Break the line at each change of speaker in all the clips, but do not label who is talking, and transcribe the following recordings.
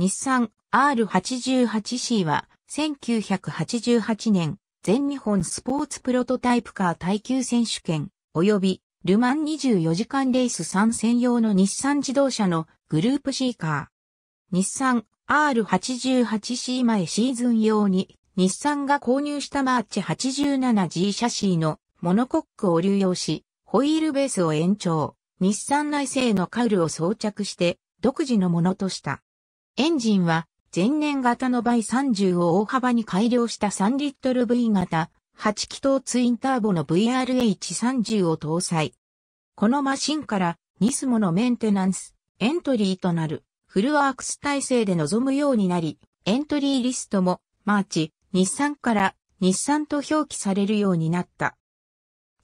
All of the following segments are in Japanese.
日産 R88C は1988年全日本スポーツプロトタイプカー耐久選手権及びルマン24時間レース参戦用の日産自動車のグループ C カー。日産 R88C 前シーズン用に日産が購入したマーチ 87G シャシーのモノコックを流用し、ホイールベースを延長、日産内製のカウルを装着して独自のものとした。エンジンは前年型の VEJ30を大幅に改良した3リットル V 型8気筒ツインターボの VRH30 を搭載。このマシンからニスモのメンテナンス、エントリーとなるフルワークス体制で臨むようになり、エントリーリストもマーチ、日産から日産と表記されるようになった。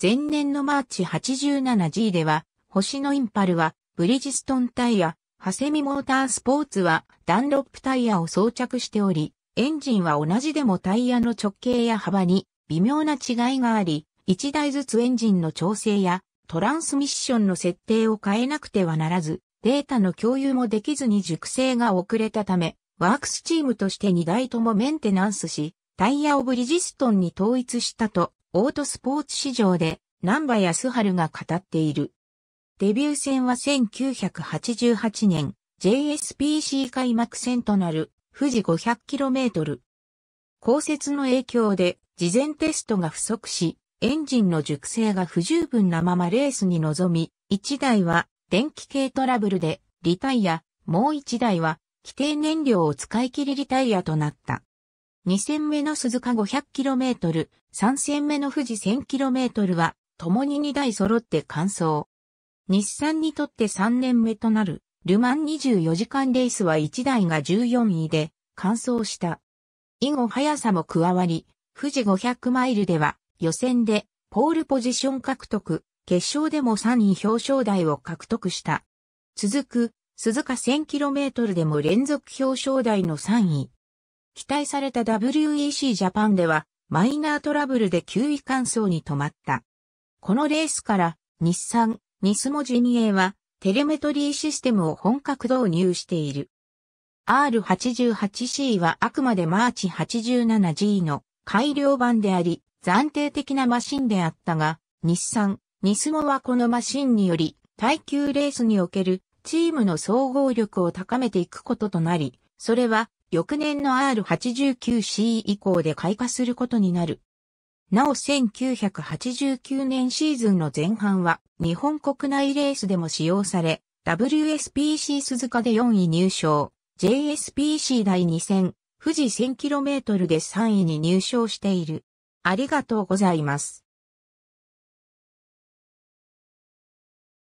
前年のマーチ 87G では、ホシノインパルはブリヂストンタイヤ、ハセミモータースポーツはダンロップタイヤを装着しており、エンジンは同じでもタイヤの直径や幅に微妙な違いがあり、1台ずつエンジンの調整やトランスミッションの設定を変えなくてはならず、データの共有もできずに熟成が遅れたため、ワークスチームとして2台ともメンテナンスし、タイヤをブリヂストンに統一したと、オートスポーツ市場で南波康春が語っている。デビュー戦は1988年 JSPC 開幕戦となる富士 500km。降雪の影響で事前テストが不足し、エンジンの熟成が不十分なままレースに臨み、1台は電気系トラブルでリタイヤ、もう1台は規定燃料を使い切りリタイヤとなった。2戦目の鈴鹿 500km、3戦目の富士 1000km は、共に2台揃って完走。日産にとって3年目となるルマン24時間レースは1台が14位で完走した。以後速さも加わり、富士500マイルでは予選でポールポジション獲得、決勝でも3位表彰台を獲得した。続く鈴鹿 1000km でも連続表彰台の3位。期待された WEC ジャパンではマイナートラブルで9位完走に止まった。このレースから日産ニスモ陣営はテレメトリーシステムを本格導入している。R88C はあくまでマーチ 87G の改良版であり、暫定的なマシンであったが、日産、ニスモはこのマシンにより、耐久レースにおけるチームの総合力を高めていくこととなり、それは翌年の R89C 以降で開花することになる。なお1989年シーズンの前半は日本国内レースでも使用され、WSPC 鈴鹿で4位入賞、JSPC 第2戦、富士 1000km で3位に入賞している。ありがとうございます。